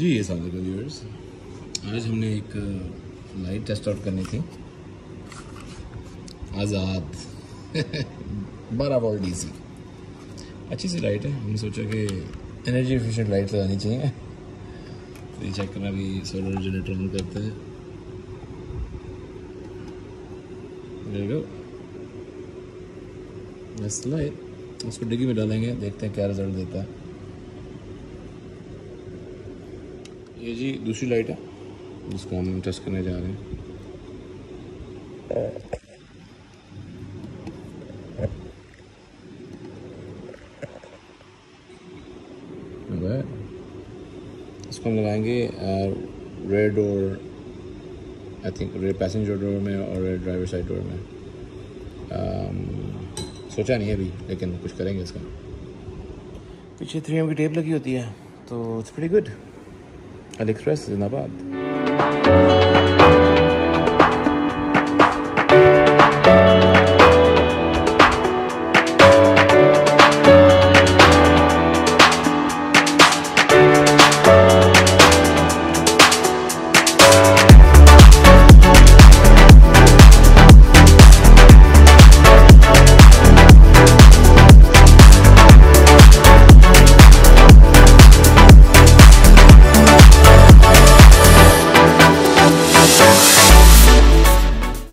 जी, ये साल व्यूअर्स आज हमने एक लाइट टेस्ट आउट करनी थी। आज़ाद। बारह वोल्ट डीसी अच्छी सी लाइट है। हमने सोचा कि एनर्जी एफिशिएंट लाइट लगानी चाहिए। तो ये चेक करना भी सोलर जनरेटर ऑन करते हैं। Light. उसको डिग्गी में डालेंगे। देखते हैं क्या रिज़ल्ट देता है। ये जी दूसरी लाइट है जिसको हम टेस्ट करने जा रहे हैं। इसको हम लगाएँगे रेड और I think red passenger door में और रेड ड्राइवर साइड डोर में। um, सोचा नहीं है अभी लेकिन कुछ करेंगे इसका। पीछे थ्री एम की टेप लगी होती है तो it's very good electricity in a bad.